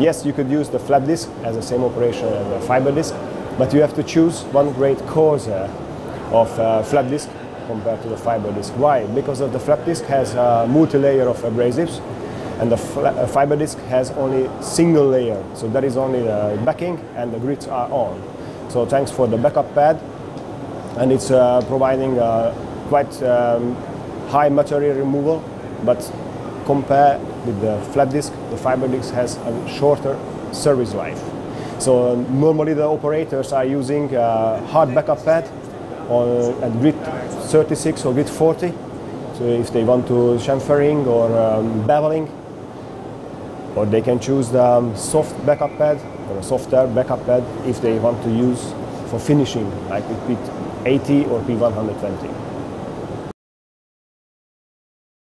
Yes, you could use the flap disk as the same operation as the fiber disk, but you have to choose one great cause of uh, flap disk compared to the fiber disk. Why? Because of the flap disk has a multi-layer of abrasives and the uh, fiber disk has only single layer. So that is only the backing and the grits are on. So thanks for the backup pad and it's uh, providing uh, quite um, high material removal but compare with the flap disk, the fiber disk has a shorter service life. So normally the operators are using a hard backup pad on, at grit 36 or grit 40. So if they want to chamfering or um, beveling, or they can choose the um, soft backup pad or a softer backup pad if they want to use for finishing, like with P80 or P120.